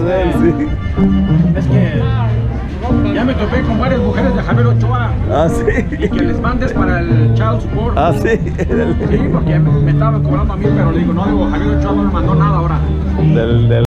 sí. Es que ya me topé con varias mujeres de Javier Ochoa Ah, sí. y que les mandes para el child support. Ah, sí. Sí, porque me, me estaban cobrando a mí, pero le digo, no, digo, Javier Ochoa no me mandó nada ahora. del, del